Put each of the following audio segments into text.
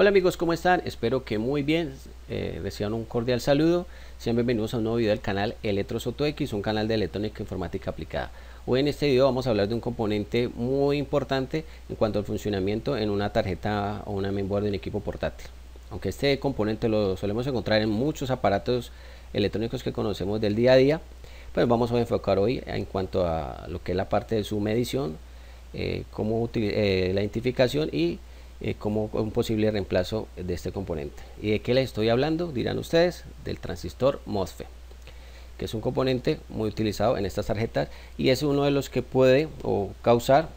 Hola amigos, ¿cómo están? Espero que muy bien, eh, reciban un cordial saludo. Sean bienvenidos a un nuevo video del canal Electrosoto X, un canal de electrónica informática aplicada. Hoy en este video vamos a hablar de un componente muy importante en cuanto al funcionamiento en una tarjeta o una mainboard de un equipo portátil. Aunque este componente lo solemos encontrar en muchos aparatos electrónicos que conocemos del día a día, pues vamos a enfocar hoy en cuanto a lo que es la parte de su medición, eh, cómo eh, la identificación y eh, como un posible reemplazo de este componente. ¿Y de qué les estoy hablando? Dirán ustedes, del transistor MOSFET, que es un componente muy utilizado en estas tarjetas y es uno de los que puede o causar,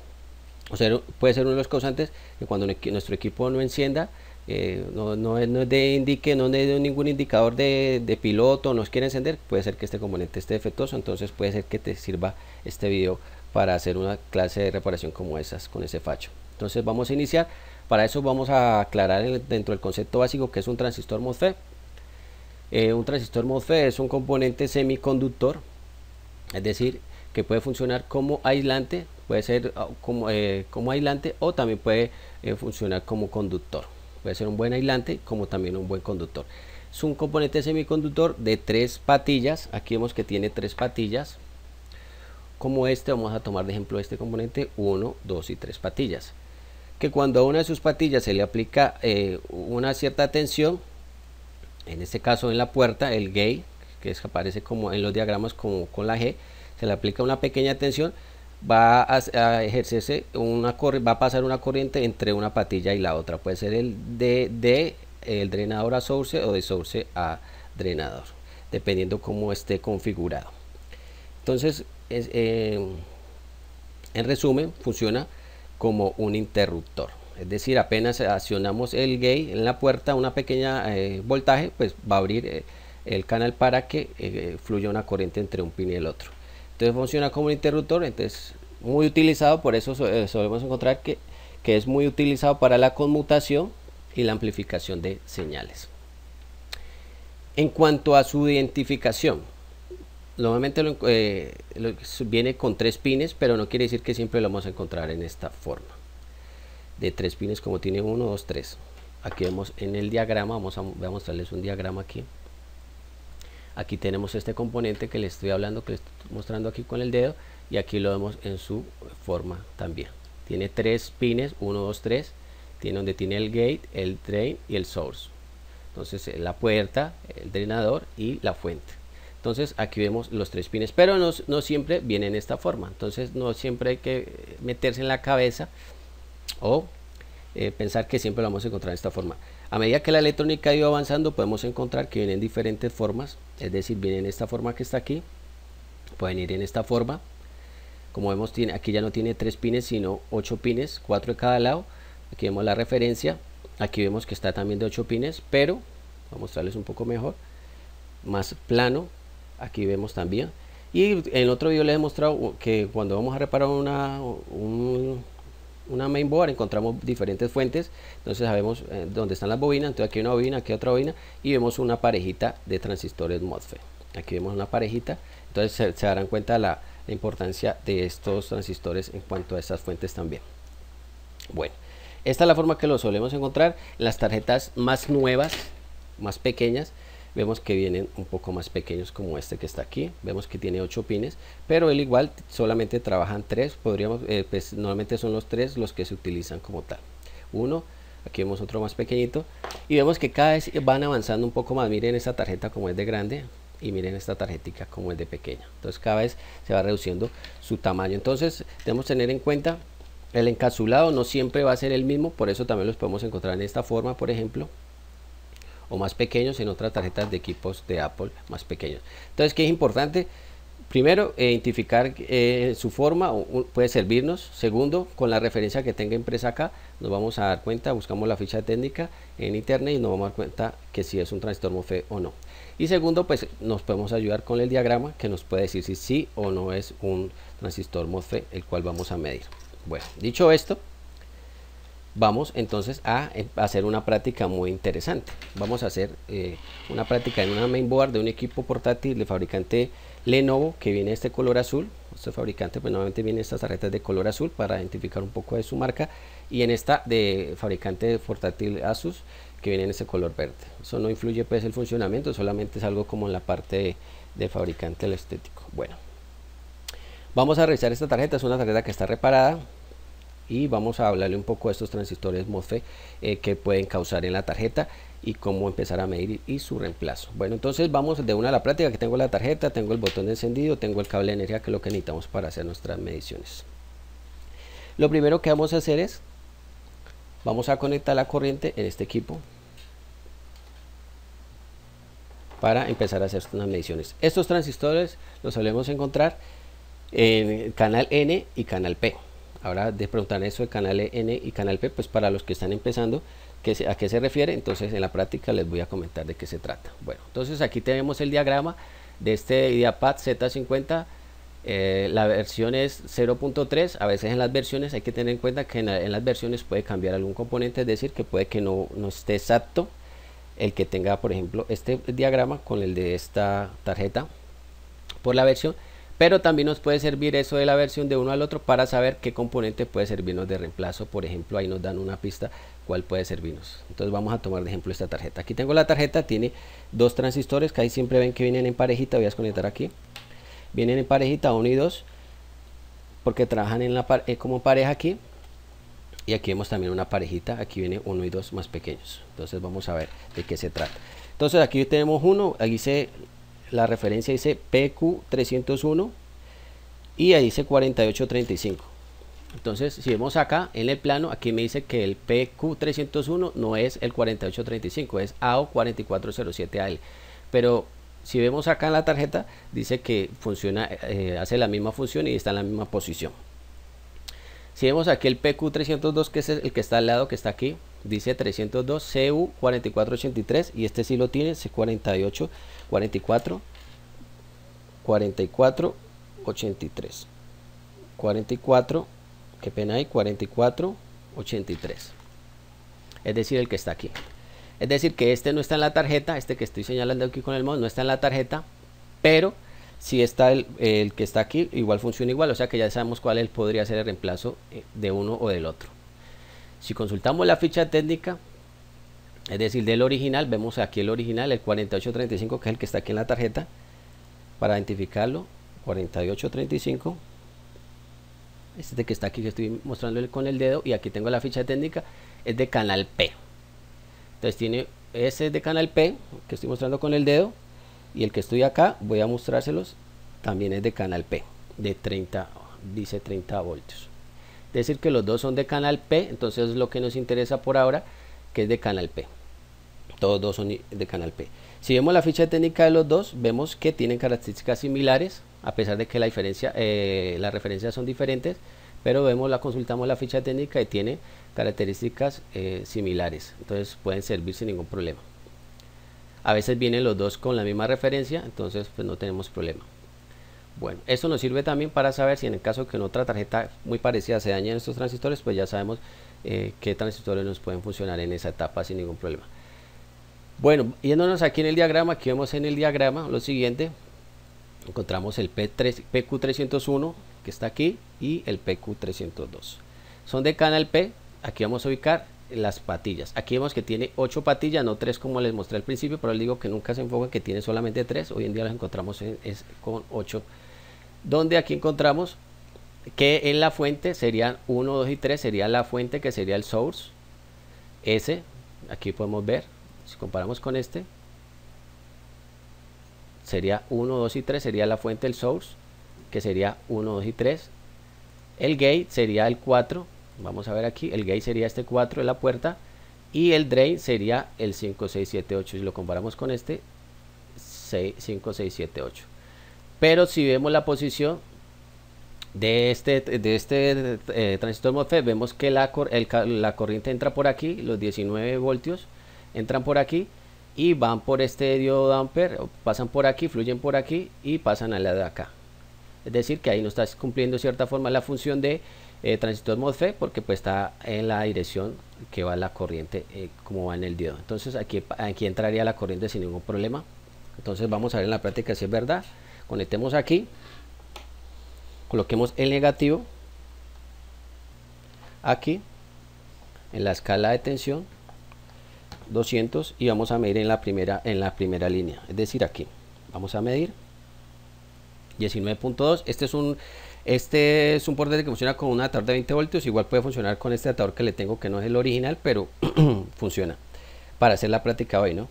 o sea, puede ser uno de los causantes que cuando nuestro equipo no encienda, eh, no, no, es, de indique, no de ningún indicador de, de piloto, nos quiere encender, puede ser que este componente esté defectuoso, entonces puede ser que te sirva este video para hacer una clase de reparación como esas con ese facho. Entonces vamos a iniciar para eso vamos a aclarar dentro del concepto básico que es un transistor MOSFET. Eh, un transistor MOSFET es un componente semiconductor, es decir, que puede funcionar como aislante, puede ser ah, como, eh, como aislante o también puede eh, funcionar como conductor. Puede ser un buen aislante como también un buen conductor. Es un componente semiconductor de tres patillas. Aquí vemos que tiene tres patillas. Como este, vamos a tomar de ejemplo este componente 1, 2 y 3 patillas que cuando a una de sus patillas se le aplica eh, una cierta tensión, en este caso en la puerta, el gate, que aparece como en los diagramas como con la G, se le aplica una pequeña tensión, va a, ejercerse una va a pasar una corriente entre una patilla y la otra. Puede ser el de, de el drenador a source o de source a drenador, dependiendo cómo esté configurado. Entonces, eh, en resumen, funciona como un interruptor. Es decir, apenas accionamos el gate en la puerta, una pequeña eh, voltaje, pues va a abrir eh, el canal para que eh, fluya una corriente entre un pin y el otro. Entonces funciona como un interruptor, entonces muy utilizado, por eso solemos encontrar que, que es muy utilizado para la conmutación y la amplificación de señales. En cuanto a su identificación, Normalmente eh, viene con tres pines, pero no quiere decir que siempre lo vamos a encontrar en esta forma. De tres pines como tiene uno, dos, tres. Aquí vemos en el diagrama, vamos a, voy a mostrarles un diagrama aquí. Aquí tenemos este componente que les estoy hablando, que les estoy mostrando aquí con el dedo. Y aquí lo vemos en su forma también. Tiene tres pines, uno, dos, tres. Tiene donde tiene el gate, el drain y el source. Entonces la puerta, el drenador y la fuente. Entonces aquí vemos los tres pines, pero no, siempre viene en esta forma. Entonces no siempre hay que meterse en la cabeza o eh, pensar que siempre lo vamos a encontrar de esta forma. A medida que la electrónica ha ido avanzando podemos encontrar que vienen diferentes formas, es decir, vienen en esta forma que está aquí, pueden ir en esta forma. Como vemos tiene, aquí ya no tiene tres pines sino ocho pines, cuatro de cada lado. Aquí vemos la referencia, aquí vemos que está también de ocho pines, pero voy a mostrarles un poco mejor, más plano, aquí vemos también. Y en otro video les he mostrado que cuando vamos a reparar una una mainboard encontramos diferentes fuentes. Entonces sabemos eh, dónde están las bobinas entonces aquí una bobina aquí otra bobina y vemos una parejita de transistores MOSFET aquí vemos una parejita. Entonces se, darán cuenta la, la importancia de estos transistores en cuanto a estas fuentes también. Bueno esta es la forma que lo solemos encontrar. Las tarjetas más nuevas más pequeñas vemos que vienen un poco más pequeños como este que está aquí. Vemos que tiene 8 pines pero él igual solamente trabajan 3 podríamos eh, pues normalmente son los 3 los que se utilizan como tal. Uno aquí vemos otro más pequeñito y vemos que cada vez van avanzando un poco más. Miren esta tarjeta como es de grande y miren esta tarjetica como es de pequeña. Entonces cada vez se va reduciendo su tamaño. Entonces debemos tener en cuenta el encapsulado no siempre va a ser el mismo por eso también los podemos encontrar en esta forma por ejemplo o más pequeños en otras tarjetas de equipos de Apple más pequeños. Entonces, ¿qué es importante? Primero, identificar eh, su forma puede servirnos. Segundo, con la referencia que tenga impresa acá, nos vamos a dar cuenta, buscamos la ficha técnica en internet y nos vamos a dar cuenta que si es un transistor MOSFET o no. Y segundo, pues nos podemos ayudar con el diagrama que nos puede decir si sí o no es un transistor MOSFET el cual vamos a medir. Bueno, dicho esto, vamos entonces a em, hacer una práctica muy interesante. Vamos a hacer eh, una práctica en una mainboard de un equipo portátil de fabricante Lenovo que viene este color azul. Este fabricante pues nuevamente viene estas tarjetas de color azul para identificar un poco de su marca y en esta de fabricante portátil Asus que viene en ese color verde. Eso no influye pues el funcionamiento, solamente es algo como en la parte de, fabricante el estético. Bueno, vamos a revisar esta tarjeta, es una tarjeta que está reparada y vamos a hablarle un poco de estos transistores MOSFET eh, que pueden causar en la tarjeta y cómo empezar a medir y su reemplazo. Bueno, entonces vamos de una a la práctica, que tengo la tarjeta, tengo el botón encendido, tengo el cable de energía que es lo que necesitamos para hacer nuestras mediciones. Lo primero que vamos a hacer es, vamos a conectar la corriente en este equipo para empezar a hacer unas mediciones. Estos transistores los solemos encontrar en canal N y canal P. Ahora de preguntar eso de canal N y canal P, pues para los que están empezando, ¿a qué se refiere? Entonces en la práctica les voy a comentar de qué se trata. Bueno, entonces aquí tenemos el diagrama de este IdeaPad Z50 eh, la versión es 0.3 a veces en las versiones hay que tener en cuenta que en, las versiones puede cambiar algún componente es decir que puede que no, no, esté exacto el que tenga por ejemplo este diagrama con el de esta tarjeta por la versión pero también nos puede servir eso de la versión de uno al otro para saber qué componente puede servirnos de reemplazo. Por ejemplo ahí nos dan una pista cuál puede servirnos. Entonces vamos a tomar de ejemplo esta tarjeta. Aquí tengo la tarjeta tiene dos transistores que ahí siempre ven que vienen en parejita. Voy a desconectar aquí. Vienen en parejita 1 y 2 porque trabajan eh, como pareja aquí. Y aquí vemos también una parejita. Aquí viene 1 y 2 más pequeños. Entonces vamos a ver de qué se trata. Entonces aquí tenemos uno. Aquí dice la referencia dice PQ301 y ahí dice 4835 entonces si vemos acá en el plano aquí me dice que el PQ301 no es el 4835 es AO4407AL pero si vemos acá en la tarjeta, dice que funciona, eh, hace la misma función y está en la misma posición. Si vemos aquí el PQ302, que es el que está al lado, que está aquí, dice 302 CU4483 y este sí lo tiene, C48 44 44 83 44 qué pena hay 44 83 es decir el que está aquí. Es decir, que este no está en la tarjeta, este que estoy señalando aquí con el mouse no está en la tarjeta, pero si está el, que está aquí, igual funciona igual, o sea que ya sabemos cuál podría ser el reemplazo eh, de uno o del otro. Si consultamos la ficha técnica, es decir, del original, vemos aquí el original, el 4835, que es el que está aquí en la tarjeta, para identificarlo, 4835, este que está aquí que estoy mostrando con el dedo, y aquí tengo la ficha técnica, es de canal P. Entonces tiene ese de canal P, que estoy mostrando con el dedo, y el que estoy acá, voy a mostrárselos, también es de canal P, de 30, dice 30 voltios. Decir, que los dos son de canal P, entonces es lo que nos interesa por ahora, que es de canal P. Todos dos son de canal P. Si vemos la ficha técnica de los dos, vemos que tienen características similares, a pesar de que la diferencia, eh, las referencias son diferentes, pero vemos la consultamos la ficha técnica y tiene características eh, similares entonces pueden servir sin ningún problema a veces vienen los dos con la misma referencia entonces pues no tenemos problema bueno eso nos sirve también para saber si en el caso que en otra tarjeta muy parecida se dañen estos transistores pues ya sabemos eh, qué transistores nos pueden funcionar en esa etapa sin ningún problema. Bueno yéndonos aquí en el diagrama aquí vemos en el diagrama lo siguiente. Encontramos el P3, PQ301 que está aquí y el PQ302 son de canal P. Aquí vamos a ubicar las patillas. Aquí vemos que tiene 8 patillas no 3 como les mostré al principio pero les digo que nunca se enfoca que tiene solamente 3 hoy en día las encontramos es con 8 donde aquí encontramos que en la fuente serían 1 2 y 3 sería la fuente que sería el source. S aquí podemos ver si comparamos con este sería 1 2 y 3 sería la fuente el source que sería 1 2 y 3 el gate sería el 4 vamos a ver aquí el gate sería este 4 de la puerta y el drain sería el 5 6 7 8 si lo comparamos con este 6, 5 6 7 8 pero si vemos la posición de este de este eh, transistor MOSFET vemos que la, la corriente entra por aquí los 19 voltios entran por aquí y van por este diodo amper pasan por aquí fluyen por aquí y pasan al lado de acá. Es decir que ahí no está cumpliendo de cierta forma la función de eh, transistor MOSFET porque pues está en la dirección que va la corriente eh, como va en el diodo. Entonces aquí, aquí entraría la corriente sin ningún problema. Entonces vamos a ver en la práctica si es verdad conectemos aquí coloquemos el negativo aquí en la escala de tensión 200 y vamos a medir en la primera en la primera línea es decir aquí. Vamos a medir 19.2 este es un este es un portal que funciona con un adaptador de 20 voltios igual puede funcionar con este adaptador que le tengo que no es el original pero funciona para hacer la práctica hoy no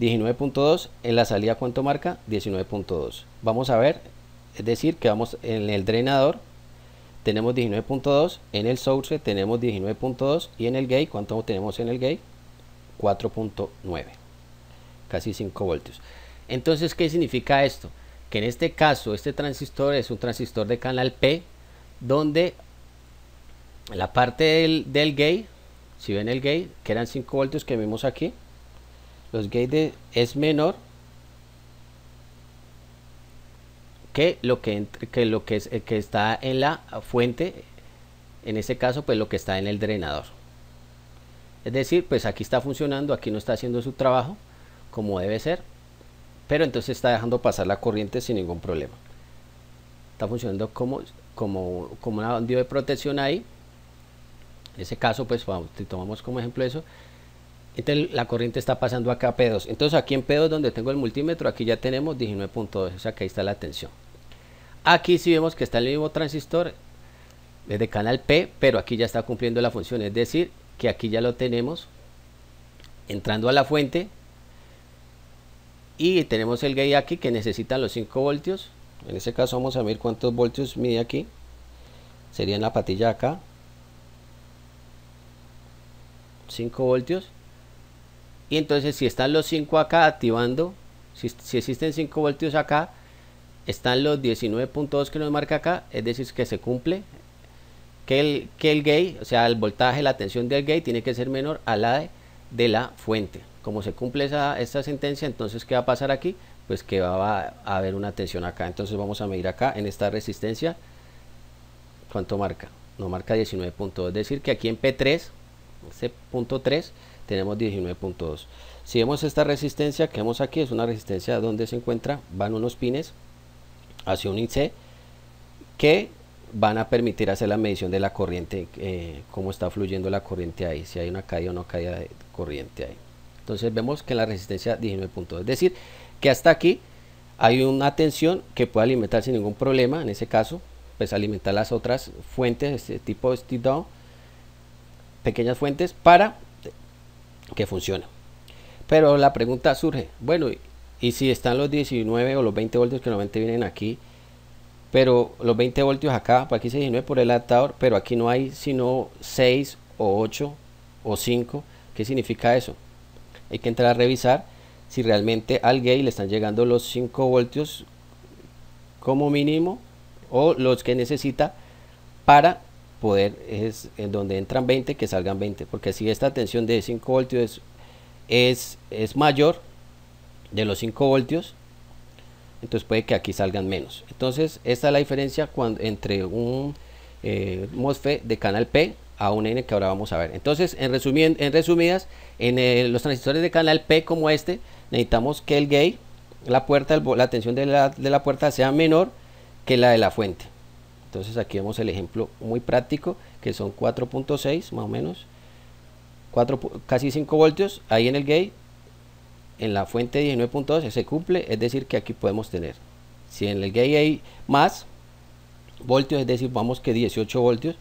19.2 en la salida cuánto marca 19.2 vamos a ver es decir que vamos en el drenador tenemos 19.2 en el source tenemos 19.2 y en el gate cuánto tenemos en el gate 4.9 casi 5 voltios. Entonces qué significa esto que en este caso este transistor es un transistor de canal P donde la parte del, del gate si ven el gate que eran 5 voltios que vimos aquí los gates es menor que lo que, que lo que, es, que está en la fuente en ese caso pues lo que está en el drenador. Es decir pues aquí está funcionando aquí no está haciendo su trabajo como debe ser pero entonces está dejando pasar la corriente sin ningún problema. Está funcionando como como como una bandido de protección ahí. En ese caso pues vamos, tomamos como ejemplo eso entonces la corriente está pasando acá a P2 entonces aquí en P2 donde tengo el multímetro aquí ya tenemos 19.2 o sea que ahí está la tensión. Aquí si vemos que está el mismo transistor desde canal P pero aquí ya está cumpliendo la función. Es decir que aquí ya lo tenemos entrando a la fuente. Y tenemos el gate aquí que necesita los 5 voltios. En este caso vamos a ver cuántos voltios mide aquí. Sería en la patilla acá. 5 voltios y entonces si están los 5 acá activando si, si existen 5 voltios acá están los 19.2 que nos marca acá es decir que se cumple que el, que el gate o sea el voltaje la tensión del gate tiene que ser menor a la de, la fuente. Como se cumple esa, esta sentencia entonces qué va a pasar aquí pues que va a haber una tensión acá. Entonces vamos a medir acá en esta resistencia cuánto marca no marca 19.2 es decir que aquí en P3 este punto 3 tenemos 19.2 si vemos esta resistencia que vemos aquí es una resistencia donde se encuentra van unos pines hacia un IC que van a permitir hacer la medición de la corriente eh, cómo está fluyendo la corriente ahí si hay una caída o no caída de corriente ahí. Entonces vemos que la resistencia 19.2 es decir que hasta aquí hay una tensión que puede alimentar sin ningún problema en ese caso pues alimentar las otras fuentes este tipo de down pequeñas fuentes para que funcione. Pero la pregunta surge, bueno, y si están los 19 o los 20 voltios que normalmente vienen aquí, pero los 20 voltios acá, para aquí se 19 por el adaptador, pero aquí no hay sino 6 o 8 o 5, ¿qué significa eso? Hay que entrar a revisar si realmente al gate le están llegando los 5 voltios como mínimo o los que necesita para poder es en donde entran 20 que salgan 20 porque si esta tensión de 5 voltios es, es, mayor de los 5 voltios entonces puede que aquí salgan menos. Entonces esta es la diferencia cuando, entre un eh, MOSFET de canal P a un N que ahora vamos a ver. Entonces en, en resumidas en los transistores de canal P como este necesitamos que el gate la puerta la tensión de la, de la puerta sea menor que la de la fuente entonces aquí vemos el ejemplo muy práctico que son 4.6 más o menos. 4, casi 5 voltios ahí en el gate en la fuente 19.2 se cumple es decir que aquí podemos tener. Si en el gate hay más voltios es decir vamos que 18 voltios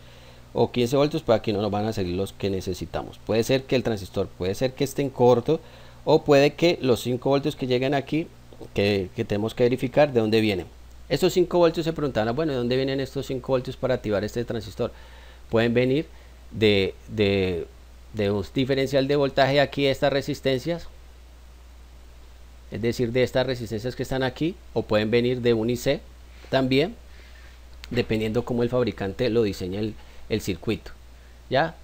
o 15 voltios para aquí no nos van a salir los que necesitamos. Puede ser que el transistor puede ser que esté en corto o puede que los 5 voltios que lleguen aquí que, que tenemos que verificar de dónde vienen estos 5 voltios se preguntaban, bueno, ¿de dónde vienen estos 5 voltios para activar este transistor? Pueden venir de, un diferencial de voltaje aquí de estas resistencias, es decir, de estas resistencias que están aquí, o pueden venir de un IC también, dependiendo cómo el fabricante lo diseña el, circuito. ¿Ya?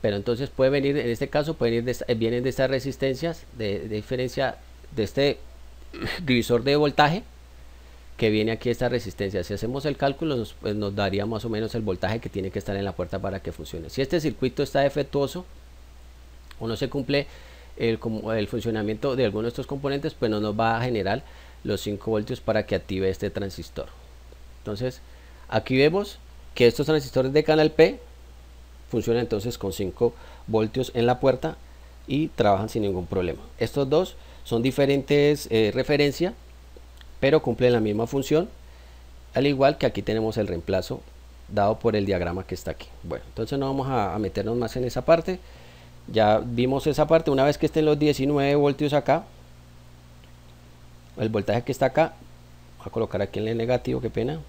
Pero entonces puede venir, en este caso, pueden ir de, vienen de estas resistencias de, de diferencia de este divisor de voltaje que viene aquí esta resistencia. Si hacemos el cálculo nos, pues, nos, daría más o menos el voltaje que tiene que estar en la puerta para que funcione. Si este circuito está defectuoso o no se cumple el, el funcionamiento de alguno de estos componentes, pues no nos va a generar los 5 voltios para que active este transistor. Entonces, aquí vemos que estos transistores de canal P funcionan entonces con 5 voltios en la puerta y trabajan sin ningún problema. Estos dos son diferentes eh, referencias, pero cumplen la misma función, al igual que aquí tenemos el reemplazo dado por el diagrama que está aquí. Bueno, entonces no vamos a, meternos más en esa parte. Ya vimos esa parte, una vez que estén los 19 voltios acá, el voltaje que está acá, voy a colocar aquí en el negativo, qué pena.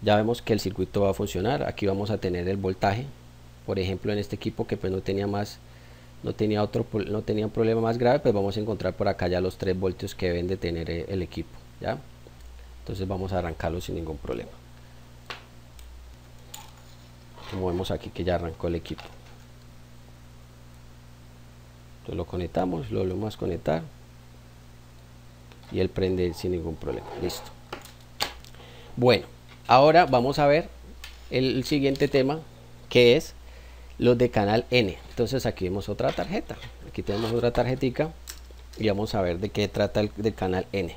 Ya vemos que el circuito va a funcionar, aquí vamos a tener el voltaje, por ejemplo en este equipo que pues no tenía más no tenía otro no tenía un problema más grave pues vamos a encontrar por acá ya los 3 voltios que deben de tener eh, el equipo ya entonces vamos a arrancarlo sin ningún problema. Como vemos aquí que ya arrancó el equipo. Entonces lo conectamos lo volvemos a conectar y él prende sin ningún problema. Listo. Bueno ahora vamos a ver el siguiente tema que es los de canal N. Entonces aquí vemos otra tarjeta. Aquí tenemos otra tarjetica y vamos a ver de qué trata el del canal N.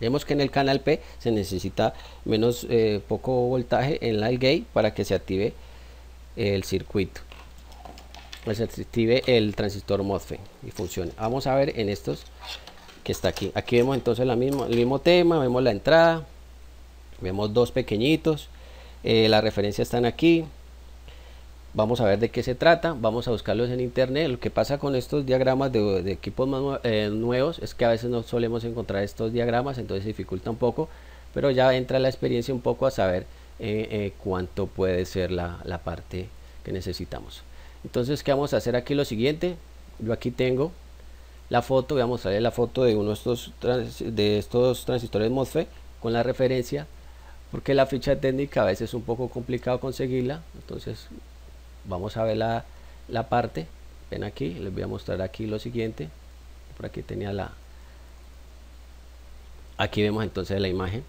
Vemos que en el canal P se necesita menos eh, poco voltaje en la gate para que se active el circuito. Pues se active el transistor MOSFET y funcione. Vamos a ver en estos que está aquí. Aquí vemos entonces el mismo tema, vemos la entrada, vemos dos pequeñitos, eh, las referencias están aquí, Vamos a ver de qué se trata, vamos a buscarlos en internet. Lo que pasa con estos diagramas de, equipos eh, nuevos es que a veces no solemos encontrar estos diagramas, entonces dificulta un poco, pero ya entra la experiencia un poco a saber eh, eh, cuánto puede ser la, la, parte que necesitamos. Entonces, ¿qué vamos a hacer aquí? Lo siguiente, yo aquí tengo la foto, voy a mostrarle la foto de uno de estos, de estos transistores MOSFET con la referencia, porque la ficha técnica a veces es un poco complicado conseguirla, entonces vamos a ver la, la parte. Ven aquí les voy a mostrar aquí lo siguiente. Por aquí tenía la aquí vemos entonces la imagen.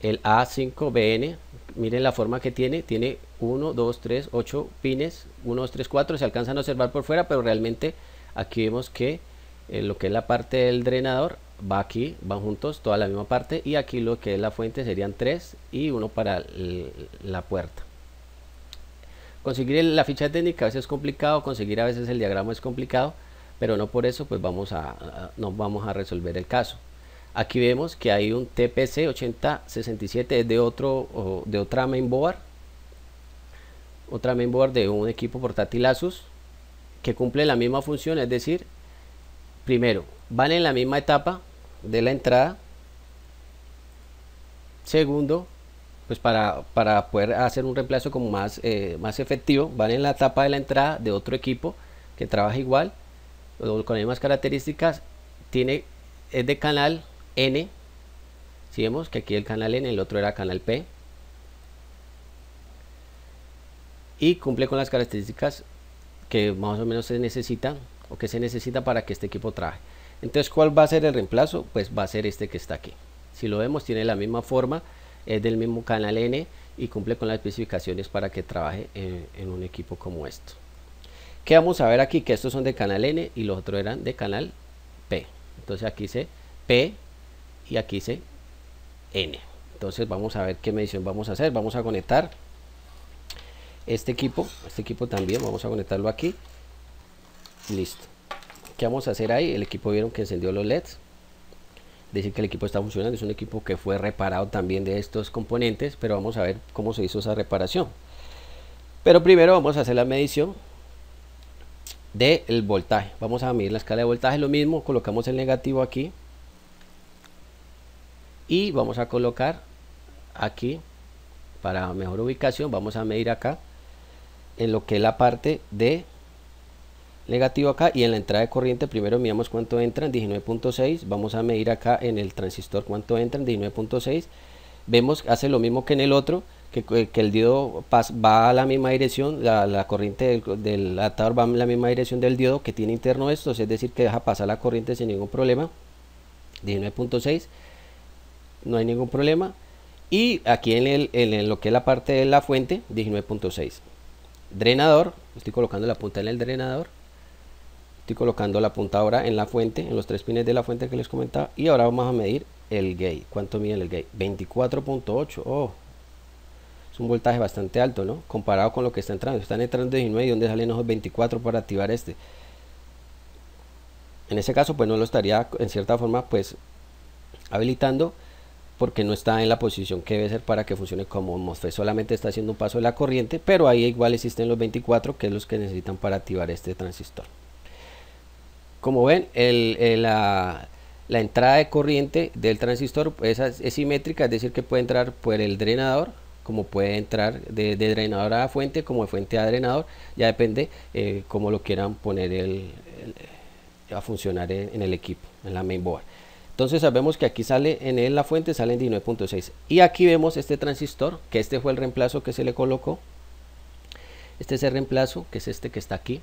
El A5BN miren la forma que tiene. Tiene 1 2 3 8 pines. 1 2 3 4 se alcanzan a observar por fuera pero realmente aquí vemos que eh, lo que es la parte del drenador va aquí van juntos toda la misma parte y aquí lo que es la fuente serían 3 y uno para la puerta Conseguir la ficha técnica a veces es complicado, conseguir a veces el diagrama es complicado, pero no por eso pues vamos a, no vamos a resolver el caso. Aquí vemos que hay un TPC 8067 de otro de otra mainboard, otra mainboard de un equipo portátil Asus que cumple la misma función, es decir, primero van en la misma etapa de la entrada, segundo pues para, para, poder hacer un reemplazo como más, eh, más efectivo, van en la etapa de la entrada de otro equipo que trabaja igual, con las mismas características, tiene, es de canal N, si vemos que aquí el canal N, el otro era canal P, y cumple con las características que más o menos se necesitan o que se necesita para que este equipo trabaje. Entonces, ¿cuál va a ser el reemplazo? Pues va a ser este que está aquí. Si lo vemos, tiene la misma forma, es del mismo canal N y cumple con las especificaciones para que trabaje en, un equipo como esto. Que vamos a ver aquí? Que estos son de canal N y los otros eran de canal P. Entonces aquí dice P y aquí dice N. Entonces vamos a ver qué medición vamos a hacer. Vamos a conectar este equipo. Este equipo también vamos a conectarlo aquí. Listo. ¿Qué vamos a hacer ahí? El equipo vieron que encendió los LEDs decir que el equipo está funcionando. Es un equipo que fue reparado también de estos componentes, pero vamos a ver cómo se hizo esa reparación. Pero primero vamos a hacer la medición del voltaje. Vamos a medir la escala de voltaje, lo mismo, colocamos el negativo aquí y vamos a colocar aquí para mejor ubicación, vamos a medir acá en lo que es la parte de negativo acá y en la entrada de corriente primero miramos cuánto entran 19.6 vamos a medir acá en el transistor cuánto entran 19.6 vemos hace lo mismo que en el otro que, el diodo va a la misma dirección la, corriente del, adaptador va en la misma dirección del diodo que tiene interno esto es decir que deja pasar la corriente sin ningún problema 19.6 no hay ningún problema y aquí en, el, en lo que es la parte de la fuente 19.6 drenador estoy colocando la punta en el drenador estoy colocando la punta ahora en la fuente en los tres pines de la fuente que les comentaba y ahora vamos a medir el gate cuánto mide el gate 24.8 oh es un voltaje bastante alto, ¿no? Comparado con lo que está entrando. Están entrando 19 y donde salen esos 24 para activar este. En ese caso, pues no lo estaría en cierta forma, pues habilitando porque no está en la posición que debe ser para que funcione como MOSFET. Solamente está haciendo un paso de la corriente, pero ahí igual existen los 24 que es los que necesitan para activar este transistor. Como ven, la, entrada de corriente del transistor pues, es, simétrica, es decir, que puede entrar por el drenador, como puede entrar de, drenador a fuente, como de fuente a drenador, ya depende eh, cómo lo quieran poner el, a funcionar en, el equipo, en la mainboard. Entonces sabemos que aquí sale en la fuente sale en 19.6 y aquí vemos este transistor que este fue el reemplazo que se le colocó. Este es el reemplazo que es este que está aquí.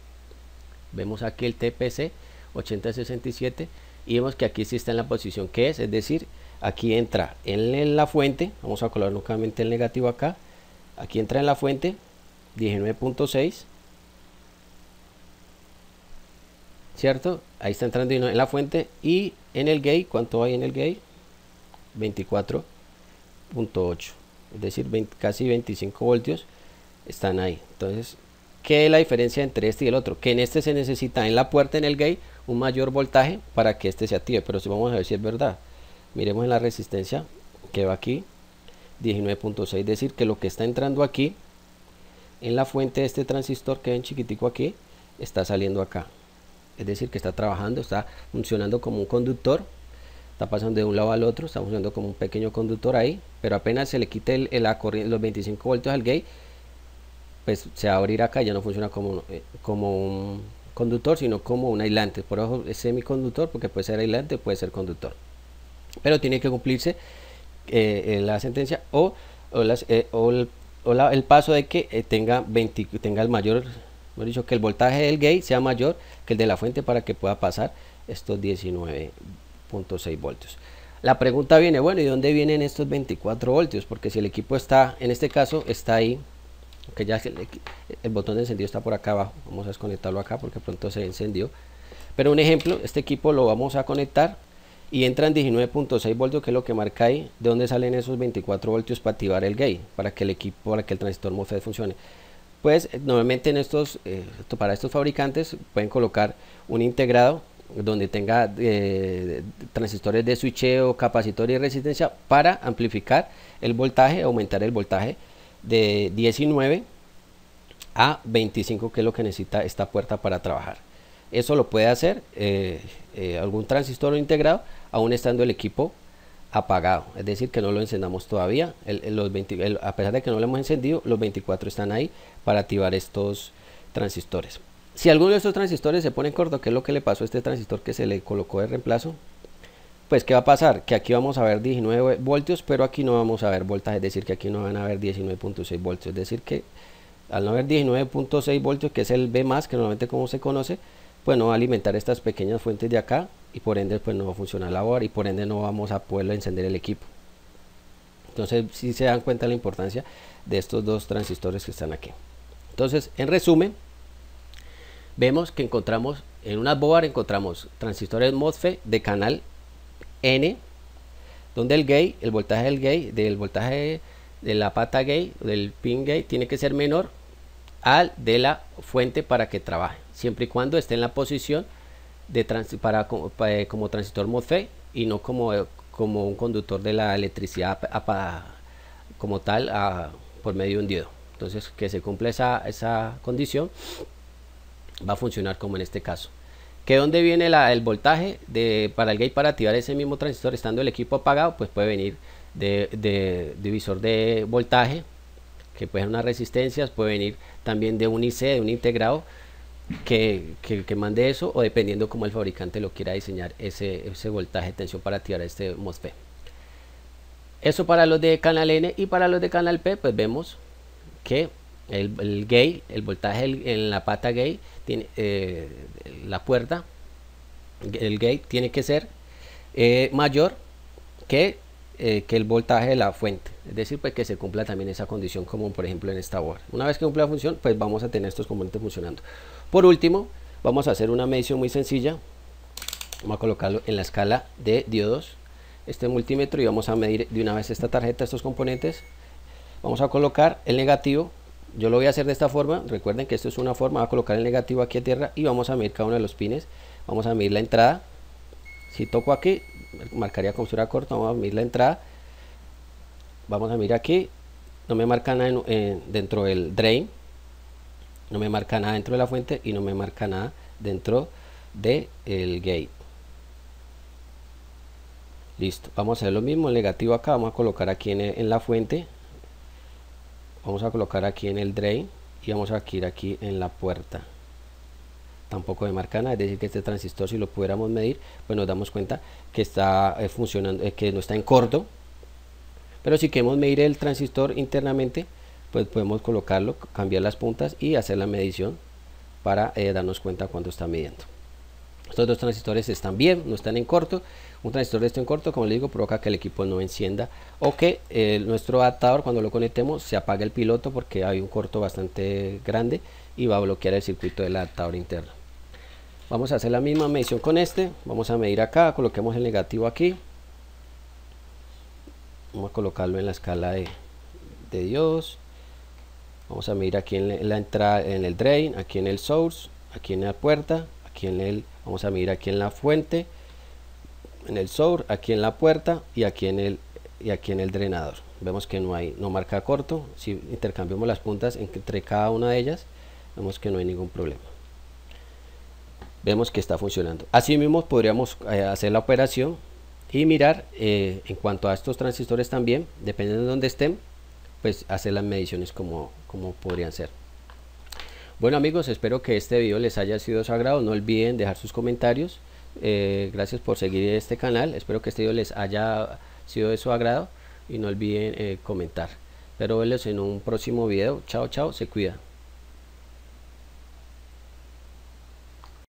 Vemos aquí el TPC 8067 y vemos que aquí sí está en la posición que es es decir aquí entra en la fuente vamos a colocar nuevamente el negativo acá aquí entra en la fuente 19.6 ¿cierto? Ahí está entrando en la fuente y en el gate, ¿cuánto hay en el gate? 24.8, es decir, casi 25 voltios están ahí. Entonces, ¿qué es la diferencia entre este y el otro? Que en este se necesita en la puerta, en el gate, un mayor voltaje para que este se active, pero si vamos a ver si es verdad. Miremos en la resistencia que va aquí, 19.6, es decir, que lo que está entrando aquí, en la fuente de este transistor que ven chiquitico aquí, está saliendo acá es decir que está trabajando, está funcionando como un conductor, está pasando de un lado al otro, está funcionando como un pequeño conductor ahí, pero apenas se le quite el, corriente, los 25 voltios al gate, pues se va a abrir acá, ya no funciona como, eh, como un conductor, sino como un aislante, por eso es semiconductor, porque puede ser aislante, puede ser conductor, pero tiene que cumplirse eh, la sentencia o, o, las, eh, o, el, el, paso de que tenga, 20, tenga el mayor Hemos dicho que el voltaje del gate sea mayor que el de la fuente para que pueda pasar estos 19.6 voltios. La pregunta viene, bueno, ¿y dónde vienen estos 24 voltios? Porque si el equipo está, en este caso, está ahí, el, botón de encendido está por acá abajo, vamos a desconectarlo acá porque pronto se encendió. Pero un ejemplo, este equipo lo vamos a conectar y entra en 19.6 voltios, que es lo que marca ahí, de dónde salen esos 24 voltios para activar el gate, para que el equipo, para que el transistor MOSFET funcione. Pues eh, normalmente en estos eh, para estos fabricantes pueden colocar un integrado donde tenga eh, transistores de switcheo, capacitor y resistencia para amplificar el voltaje, aumentar el voltaje de 19 a 25 que es lo que necesita esta puerta para trabajar. Eso lo puede hacer algún transistor integrado aún estando el equipo apagado, es decir que no lo encendamos todavía, los a pesar de que no lo hemos encendido, los 24 están ahí para activar estos transistores. Si alguno de estos transistores se pone corto, que es lo que le pasó a este transistor que se le colocó de reemplazo, pues ¿qué va a pasar? Que aquí vamos a ver 19 voltios, pero aquí no vamos a ver voltaje, es decir que aquí no van a ver 19.6 voltios, es decir que al no haber 19.6 voltios, que es el B+, que normalmente como se conoce, pues no va a alimentar estas pequeñas fuentes de acá y por ende pues no va a funcionar la board y por ende no vamos a poder encender el equipo. Entonces si se dan cuenta la importancia de estos dos transistores que están aquí. Entonces en resumen vemos que encontramos en una board encontramos transistores MOSFET de canal N donde el gate, el voltaje del gate, del voltaje de la pata gate, del pin gate tiene que ser menor al de la fuente para que trabaje siempre y cuando esté en la posición de para, eh, como transistor MOSFET y no como, eh, como un conductor de la electricidad como tal por medio de un diodo. Entonces, que se cumpla esa, esa condición, va a funcionar como en este caso. ¿Que dónde viene el voltaje de, para el gate para activar ese mismo transistor estando el equipo apagado? Pues puede venir de, divisor de voltaje, que puede ser unas resistencias, puede venir también de un IC, de un integrado, que, que, mande eso o dependiendo como el fabricante lo quiera diseñar ese, ese voltaje de tensión para activar este MOSFET. Eso para los de canal N y para los de canal P pues vemos que el, el el voltaje en la pata gate, tiene, eh, la puerta, el gate tiene que ser eh, mayor que, eh, que el voltaje de la fuente. Es decir, pues que se cumpla también esa condición como por ejemplo en esta board. Una vez que cumpla la función, pues vamos a tener estos componentes funcionando. Por último, vamos a hacer una medición muy sencilla. Vamos a colocarlo en la escala de diodos. Este multímetro y vamos a medir de una vez esta tarjeta, estos componentes. vamos a colocar el negativo yo lo voy a hacer de esta forma. Recuerden que esto es una forma voy a colocar el negativo aquí a tierra y vamos a medir cada uno de los pines. Vamos a medir la entrada. Si toco aquí marcaría como si fuera corto vamos a medir la entrada. Vamos a mirar aquí. No me marca nada dentro del drain. No me marca nada dentro de la fuente y no me marca nada dentro del el gate. Listo. Vamos a hacer lo mismo el negativo acá vamos a colocar aquí en, la fuente vamos a colocar aquí en el drain y vamos a ir aquí en la puerta. Tampoco me marca nada, es decir que este transistor si lo pudiéramos medir pues nos damos cuenta que está eh, funcionando, eh, que no está en corto. Pero si queremos medir el transistor internamente pues podemos colocarlo, cambiar las puntas y hacer la medición para eh, darnos cuenta cuando está midiendo. Estos dos transistores están bien, no están en corto un transistor de esto en corto, como le digo, provoca que el equipo no encienda o que nuestro adaptador cuando lo conectemos se apague el piloto porque hay un corto bastante grande y va a bloquear el circuito del adaptador interno. Vamos a hacer la misma medición con este. Vamos a medir acá coloquemos el negativo aquí. Vamos a colocarlo en la escala de, Dios. Vamos a medir aquí en la entrada en el drain aquí en el source aquí en la puerta aquí en el vamos a medir aquí en la fuente en el source aquí en la puerta y aquí en el y aquí en el drenador vemos que no hay no marca corto si intercambiamos las puntas entre cada una de ellas vemos que no hay ningún problema vemos que está funcionando. Así mismo podríamos eh, hacer la operación y mirar eh, en cuanto a estos transistores también, dependiendo de dónde estén, pues hacer las mediciones como, como podrían ser. Bueno amigos, espero que este video les haya sido de su agrado. No olviden dejar sus comentarios. Eh, gracias por seguir este canal. Espero que este video les haya sido de su agrado. Y no olviden comentar. Espero verles en un próximo video. Chao, chao. Se cuida.